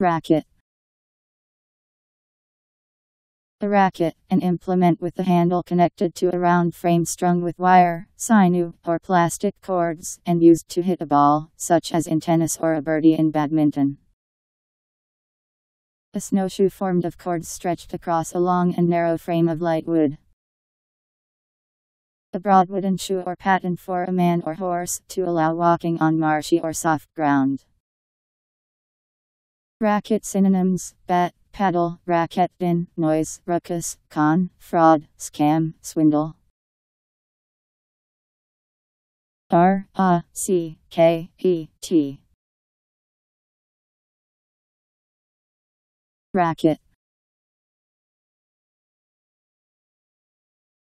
Racket A racket, an implement with the handle connected to a round frame strung with wire, sinew, or plastic cords, and used to hit a ball, such as in tennis or a birdie in badminton. A snowshoe formed of cords stretched across a long and narrow frame of light wood. A broad wooden shoe or patten for a man or horse, to allow walking on marshy or soft ground. Racket synonyms, bet, paddle, racket, bin, noise, ruckus, con, fraud, scam, swindle. R A C K E T Racket